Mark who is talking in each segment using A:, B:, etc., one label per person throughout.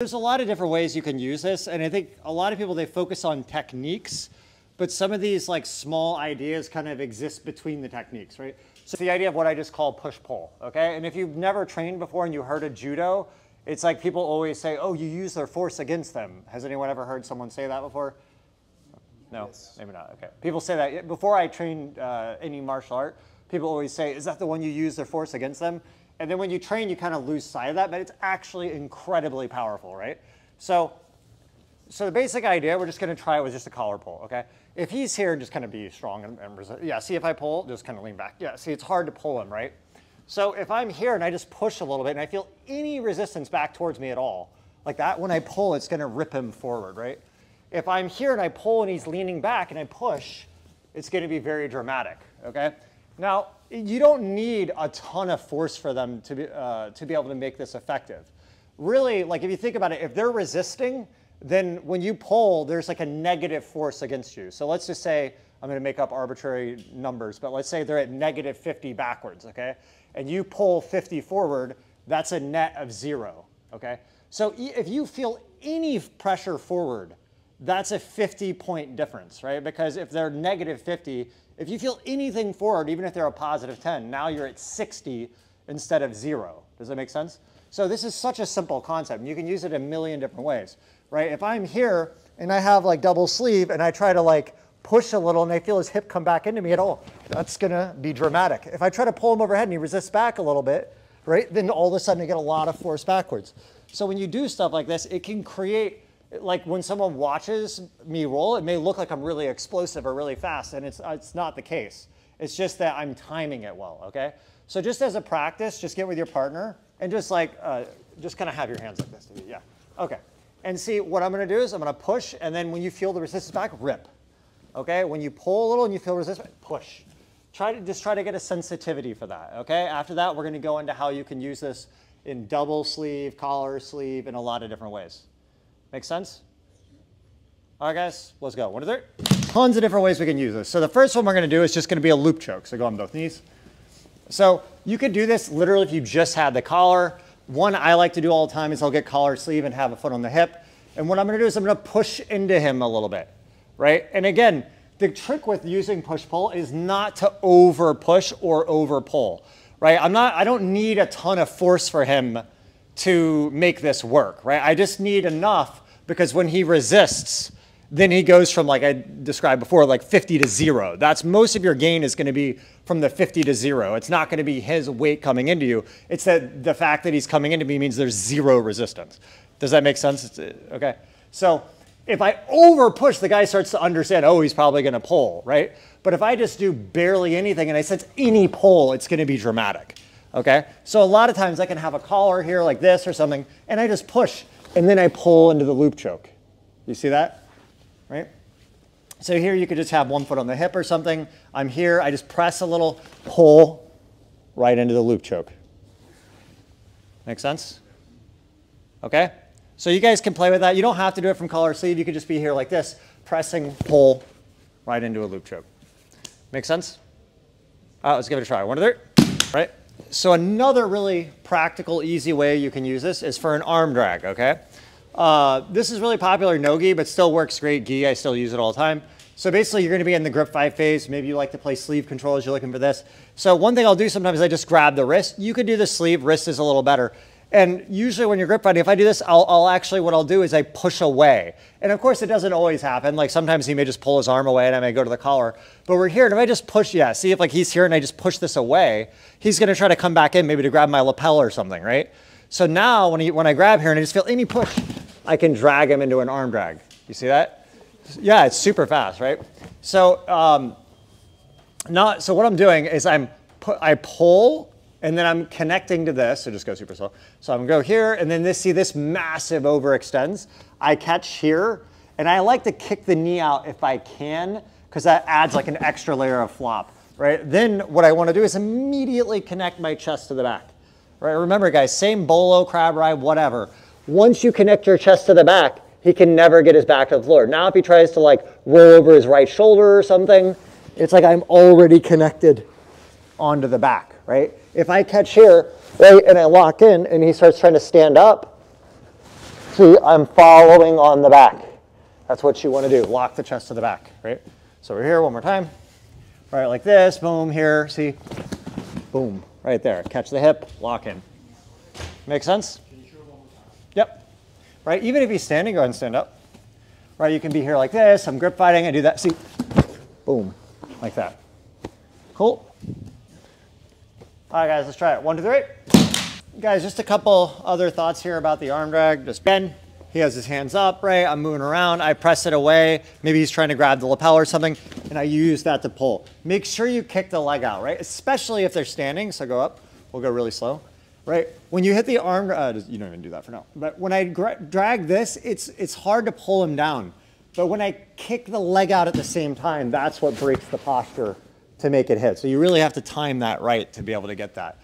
A: There's a lot of different ways you can use this, and I think a lot of people, they focus on techniques, but some of these like small ideas kind of exist between the techniques, right? So the idea of what I just call push-pull, okay? And if you've never trained before and you heard of judo, it's like people always say, oh, you use their force against them. Has anyone ever heard someone say that before? No, yes. maybe not, okay. People say that, before I trained uh, any martial art, people always say, is that the one you use their force against them? And then when you train, you kind of lose sight of that, but it's actually incredibly powerful, right? So, so the basic idea, we're just gonna try it with just a collar pull, okay? If he's here, just kind of be strong and, and. Yeah, see if I pull, just kind of lean back. Yeah, see, it's hard to pull him, right? So if I'm here and I just push a little bit and I feel any resistance back towards me at all, like that, when I pull, it's gonna rip him forward, right? If I'm here and I pull and he's leaning back and I push, it's gonna be very dramatic, okay? Now, you don't need a ton of force for them to be, uh, to be able to make this effective. Really, like if you think about it, if they're resisting, then when you pull, there's like a negative force against you. So let's just say, I'm gonna make up arbitrary numbers, but let's say they're at negative 50 backwards, okay? And you pull 50 forward, that's a net of zero, okay? So if you feel any pressure forward, that's a 50 point difference, right? Because if they're negative 50, if you feel anything forward, even if they're a positive 10, now you're at 60 instead of zero. Does that make sense? So this is such a simple concept. You can use it a million different ways right? If I'm here and I have like double sleeve and I try to like push a little and I feel his hip come back into me at all, that's gonna be dramatic. If I try to pull him overhead and he resists back a little bit, right, then all of a sudden I get a lot of force backwards. So when you do stuff like this, it can create, like when someone watches me roll, it may look like I'm really explosive or really fast, and it's, it's not the case. It's just that I'm timing it well, okay? So just as a practice, just get with your partner and just like, uh, just kind of have your hands like this. Yeah, okay. And see, what I'm going to do is I'm going to push, and then when you feel the resistance back, rip. Okay? When you pull a little and you feel resistance, push. Try to just try to get a sensitivity for that. Okay? After that, we're going to go into how you can use this in double sleeve, collar sleeve, in a lot of different ways. Make sense? All right, guys, let's go. What are there? Tons of different ways we can use this. So the first one we're going to do is just going to be a loop choke. So go on both knees. So you could do this literally if you just had the collar. One I like to do all the time is I'll get collar sleeve and have a foot on the hip. And what I'm gonna do is I'm gonna push into him a little bit, right? And again, the trick with using push-pull is not to over push or over pull, right? I'm not, I don't need a ton of force for him to make this work, right? I just need enough because when he resists, then he goes from like I described before, like 50 to zero. That's most of your gain is going to be from the 50 to zero. It's not going to be his weight coming into you. It's that the fact that he's coming into me means there's zero resistance. Does that make sense? Uh, okay. So if I over push, the guy starts to understand, oh, he's probably going to pull, right? But if I just do barely anything and I sense any pull, it's going to be dramatic. Okay. So a lot of times I can have a collar here like this or something, and I just push, and then I pull into the loop choke. You see that? right? So here you could just have one foot on the hip or something. I'm here, I just press a little, pull right into the loop choke. Make sense? Okay? So you guys can play with that. You don't have to do it from collar sleeve. You could just be here like this, pressing, pull right into a loop choke. Make sense? All right, let's give it a try. One, two, three. Right? So another really practical, easy way you can use this is for an arm drag, okay? Uh, this is really popular no-gi, but still works great gi. I still use it all the time. So basically, you're to be in the grip five phase. Maybe you like to play sleeve control as you're looking for this. So one thing I'll do sometimes is I just grab the wrist. You could do the sleeve. Wrist is a little better. And usually when you're grip fighting, if I do this, I'll, I'll, actually, what I'll do is I push away. And of course, it doesn't always happen. Like sometimes he may just pull his arm away and I may go to the collar. But we're here, and if I just push, yeah, see if like he's here and I just push this away, he's gonna try to come back in maybe to grab my lapel or something, right? So now when, he, when I grab here and I just feel any push, I can drag him into an arm drag. You see that? Yeah, it's super fast, right? So, um, not, so what I'm doing is I'm I pull and then I'm connecting to this, so just go super slow. So I'm gonna go here and then this, see this massive overextends. I catch here and I like to kick the knee out if I can because that adds like an extra layer of flop, right? Then what I wanna do is immediately connect my chest to the back, right? Remember guys, same bolo, crab ride, whatever. Once you connect your chest to the back, he can never get his back to the floor. Now if he tries to like roll over his right shoulder or something, it's like I'm already connected onto the back, right? If I catch here, right, and I lock in and he starts trying to stand up, see, I'm following on the back. That's what you want to do. Lock the chest to the back, right? So we're here one more time. Right, like this, boom, here, see? Boom, right there. Catch the hip, lock in. Make sense? Yep. Right, even if he's standing, go ahead and stand up. Right, you can be here like this. I'm grip fighting, I do that. See? Boom, like that. Cool. All right, guys, let's try it. One, two, three. Guys, just a couple other thoughts here about the arm drag. Just Ben, he has his hands up, right? I'm moving around. I press it away. Maybe he's trying to grab the lapel or something, and I use that to pull. Make sure you kick the leg out, right? Especially if they're standing. So go up. We'll go really slow, right? When you hit the arm, uh, you don't even do that for now. But when I drag this, it's it's hard to pull him down. But when I kick the leg out at the same time, that's what breaks the posture to make it hit. So you really have to time that right to be able to get that,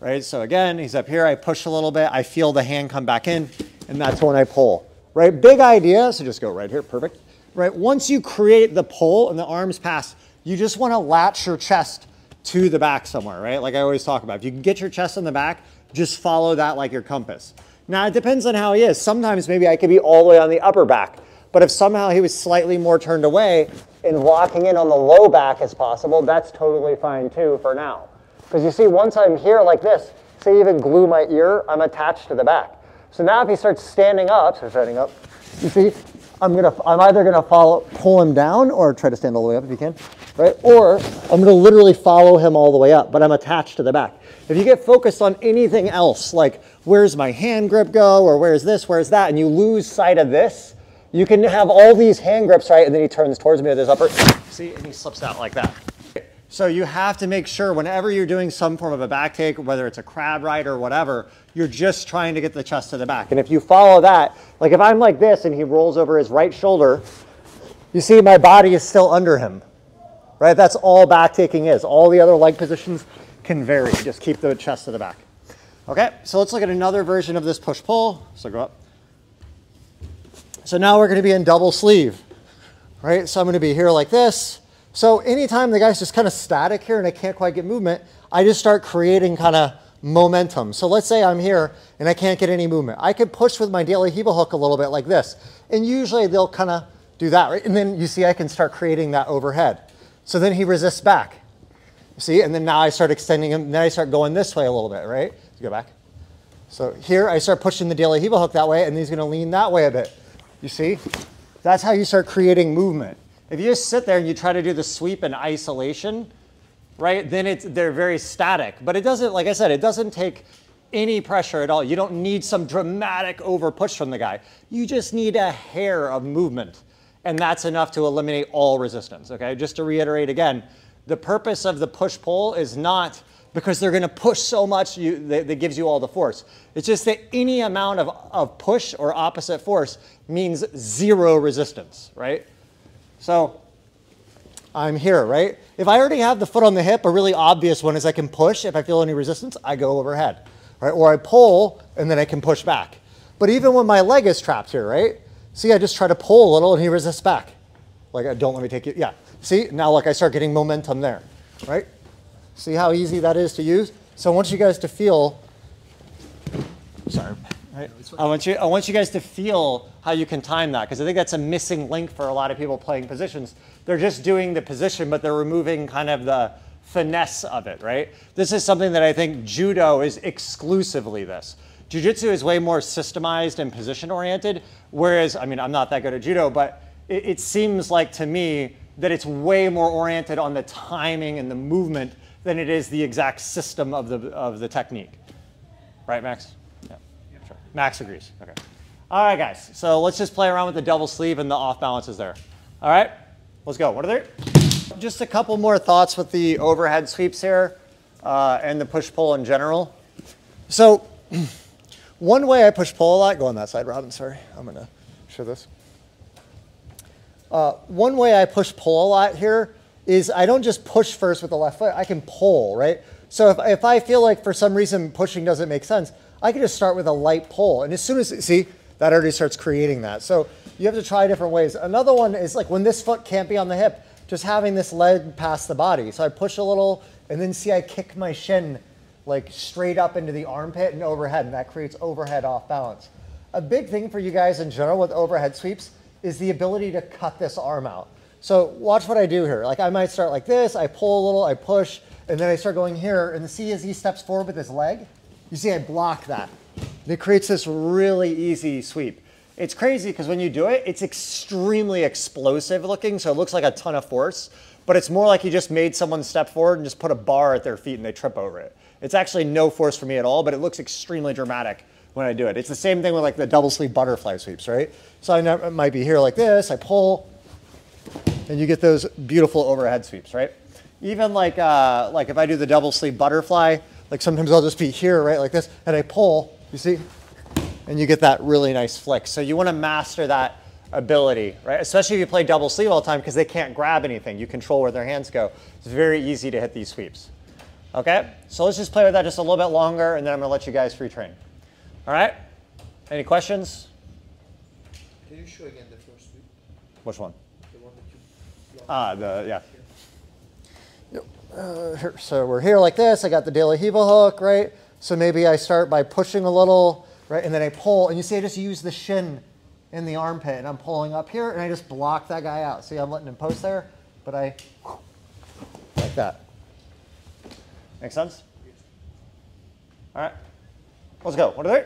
A: right? So again, he's up here. I push a little bit. I feel the hand come back in and that's when I pull, right? Big idea, so just go right here, perfect. Right, once you create the pull and the arms pass, you just wanna latch your chest to the back somewhere, right? Like I always talk about, if you can get your chest in the back, just follow that like your compass. Now it depends on how he is. Sometimes maybe I could be all the way on the upper back, but if somehow he was slightly more turned away and locking in on the low back as possible, that's totally fine too for now. Because you see, once I'm here like this, say even glue my ear, I'm attached to the back. So now if he starts standing up, so standing up, you see, I'm gonna, I'm either gonna follow, pull him down or try to stand all the way up if you can, right? Or I'm gonna literally follow him all the way up, but I'm attached to the back. If you get focused on anything else, like where's my hand grip go, or where's this, where's that, and you lose sight of this, you can have all these hand grips, right? And then he turns towards me with his upper, see, and he slips out like that. So you have to make sure whenever you're doing some form of a back take, whether it's a crab ride or whatever, you're just trying to get the chest to the back. And if you follow that, like if I'm like this and he rolls over his right shoulder, you see my body is still under him, right? That's all back taking is. All the other leg positions can vary. Just keep the chest to the back. Okay, so let's look at another version of this push-pull. So go up. So now we're gonna be in double sleeve, right? So I'm gonna be here like this. So anytime the guy's just kind of static here and I can't quite get movement, I just start creating kind of momentum. So let's say I'm here and I can't get any movement. I could push with my De La Riva hook a little bit like this. And usually they'll kind of do that, right? And then you see I can start creating that overhead. So then he resists back. See, and then now I start extending him, then I start going this way a little bit, right? Go back. So here I start pushing the De La Riva hook that way and he's gonna lean that way a bit. You see? That's how you start creating movement. If you just sit there and you try to do the sweep in isolation, right, then it's, they're very static. But it doesn't, like I said, it doesn't take any pressure at all. You don't need some dramatic over push from the guy. You just need a hair of movement. And that's enough to eliminate all resistance, okay? Just to reiterate again, the purpose of the push-pull is not because they're gonna push so much you, that, that, gives you all the force. It's just that any amount of, of push or opposite force means zero resistance, right? So I'm here, right? If I already have the foot on the hip, a really obvious one is I can push. If I feel any resistance, I go overhead, right? Or I pull and then I can push back. But even when my leg is trapped here, right? See, I just try to pull a little and he resists back. Like, uh, don't let me take you. Yeah. See, now look, I start getting momentum there, right? See how easy that is to use? So I want you guys to feel, sorry, right? I want you, I want you guys to feel how you can time that because I think that's a missing link for a lot of people playing positions. They're just doing the position, but they're removing kind of the finesse of it, right? This is something that I think judo is exclusively this. Jiu-jitsu is way more systemized and position oriented, whereas, I mean, I'm not that good at judo, but it, it seems like to me that it's way more oriented on the timing and the movement than it is the exact system of the, of the technique. Right, Max? Yeah, sure. Max agrees. Okay. All right, guys. So let's just play around with the double sleeve and the off balances there. All right, let's go. What are there? Just a couple more thoughts with the overhead sweeps here uh, and the push pull in general. So one way I push pull a lot, go on that side, Robin. Sorry, I'm gonna show this. Uh, one way I push pull a lot here is I don't just push first with the left foot. I can pull, right? So if, if I feel like for some reason pushing doesn't make sense, I can just start with a light pull. And as soon as, you see, that already starts creating that. So you have to try different ways. Another one is like when this foot can't be on the hip, just having this leg past the body. So I push a little and then see I kick my shin like straight up into the armpit and overhead and that creates overhead off balance. a big thing for you guys in general with overhead sweeps is the ability to cut this arm out. So watch what I do here. Like I might start like this, I pull a little, I push, and then I start going here, and see as he steps forward with his leg, you see I block that. And it creates this really easy sweep. It's crazy because when you do it, it's extremely explosive looking, so it looks like a ton of force, but it's more like you just made someone step forward and just put a bar at their feet and they trip over it. It's actually no force for me at all, but it looks extremely dramatic when I do it. It's the same thing with like the double sleeve butterfly sweeps, right? So I might be here like this, I pull, and you get those beautiful overhead sweeps, right? Even like, uh, like if I do the double sleeve butterfly, like sometimes I'll just be here, right, like this, and I pull, you see? And you get that really nice flick. So you wanna master that ability, right? Especially if you play double sleeve all the time because they can't grab anything. You control where their hands go. It's very easy to hit these sweeps. Okay, so let's just play with that just a little bit longer and then I'm gonna let you guys free train. All right, any questions?
B: Can you show again the first sweep?
A: Which one?
B: The one that you
A: Ah, the, yeah. Uh, here, so we're here like this. I got the La Riva hook, right? So maybe I start by pushing a little, right? And then I pull, and you see I just use the shin in the armpit, and I'm pulling up here, and I just block that guy out. See, I'm letting him post there, but I, like that. Make sense? All right, let's go. One, two, three.